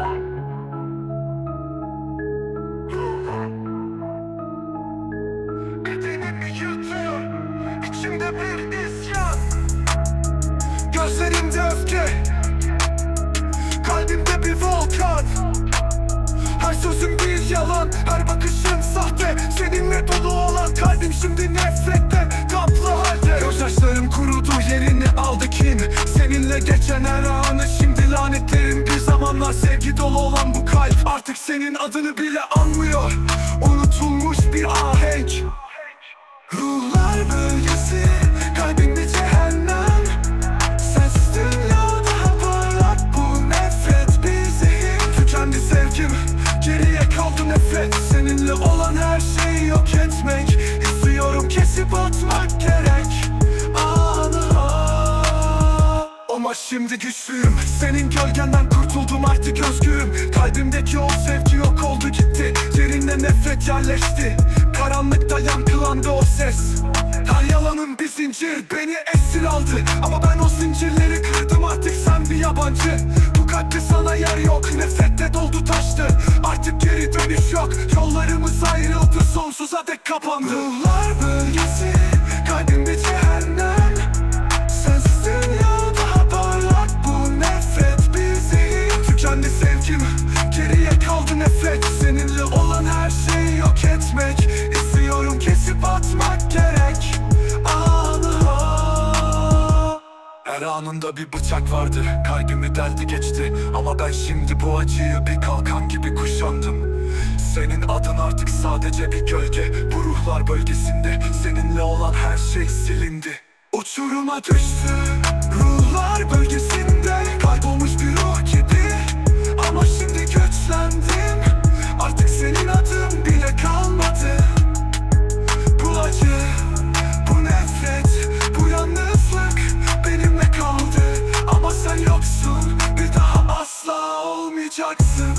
Bedenimi kurudu yerini aldı kin. Seninle geçen her anı şimdi lanetlerim Bir zamanlar sevgi dolu olan bu kalp Artık senin adını bile anmıyor. Unutulmuş bir ahenk. Ruhlar bölgesi Kalbimde cehennem. Sensiz dünya daha parlak Bu nefret. Bir zehir Tükendi sevgim. Geriye kaldı nefret. Seninle olan Ama şimdi güçlüyüm. Senin gölgenden kurtuldum artık özgürüm. Kalbimdeki o sevgi yok oldu gitti. Yerine nefret yerleşti. Karanlıkta yankılandı o ses. Her yalanın bir zincir beni esir aldı. Ama ben o zincirleri kırdım artık sen bir yabancı. Bu kalpte sana yer yok. Nefrette doldu taştı. Artık geri dönüş yok. Yollarımız ayrıldı. Sonsuza dek kapandı. Ruhlar bölgesi her bir bıçak vardı. Kalbimi deldi geçti. Ama ben şimdi bu acıyı bir kalkan gibi kuşandım. Senin adın artık sadece bir gölge. Bu ruhlar bölgesinde Seninle olan her şey silindi. Uçuruma düştü galaxy.